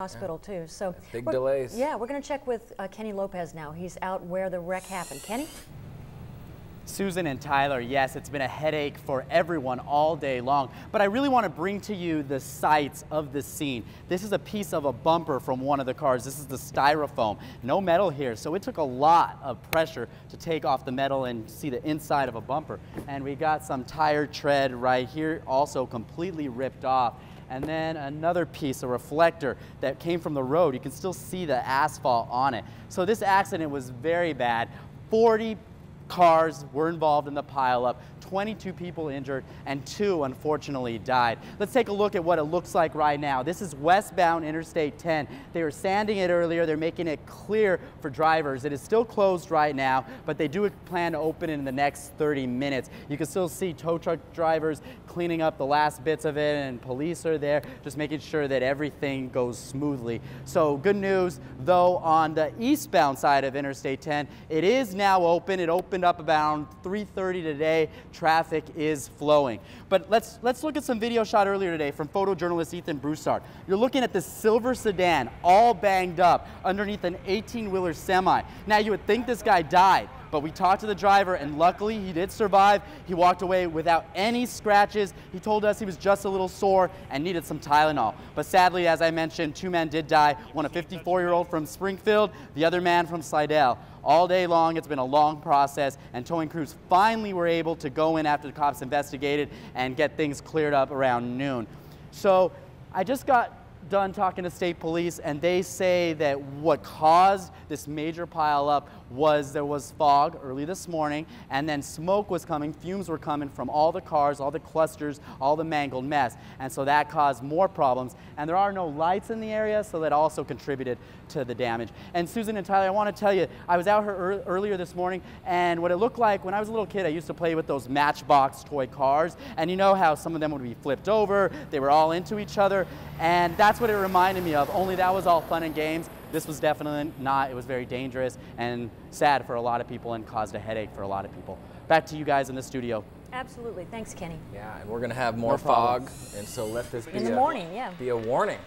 hospital too. So Big delays. Yeah, we're going to check with uh, Kenny Lopez now. He's out where the wreck happened. Kenny? Susan and Tyler, yes, it's been a headache for everyone all day long, but I really want to bring to you the sights of the scene. This is a piece of a bumper from one of the cars. This is the styrofoam. No metal here, so it took a lot of pressure to take off the metal and see the inside of a bumper. And we got some tire tread right here, also completely ripped off. And then another piece, a reflector that came from the road. You can still see the asphalt on it. So this accident was very bad. 40 cars were involved in the pileup, 22 people injured, and two unfortunately died. Let's take a look at what it looks like right now. This is westbound Interstate 10. They were sanding it earlier. They're making it clear for drivers. It is still closed right now, but they do plan to open in the next 30 minutes. You can still see tow truck drivers cleaning up the last bits of it, and police are there just making sure that everything goes smoothly. So good news, though, on the eastbound side of Interstate 10, it is now open. It opened up around 3.30 today. Traffic is flowing. But let's, let's look at some video shot earlier today from photojournalist Ethan Broussard. You're looking at this silver sedan, all banged up, underneath an 18-wheeler semi. Now, you would think this guy died, but we talked to the driver and luckily he did survive. He walked away without any scratches. He told us he was just a little sore and needed some Tylenol. But sadly, as I mentioned, two men did die, one a 54-year-old from Springfield, the other man from Slidell. All day long, it's been a long process, and towing crews finally were able to go in after the cops investigated and get things cleared up around noon. So I just got done talking to state police and they say that what caused this major pileup was there was fog early this morning and then smoke was coming, fumes were coming from all the cars, all the clusters, all the mangled mess. And so that caused more problems. And there are no lights in the area, so that also contributed to the damage. And Susan and Tyler, I want to tell you, I was out here ear earlier this morning and what it looked like when I was a little kid, I used to play with those Matchbox toy cars. And you know how some of them would be flipped over, they were all into each other. And that's what it reminded me of, only that was all fun and games. This was definitely not. It was very dangerous and sad for a lot of people and caused a headache for a lot of people. Back to you guys in the studio. Absolutely. Thanks, Kenny. Yeah, and we're going to have more No fog, and so let this be In the a, morning, yeah. be a warning.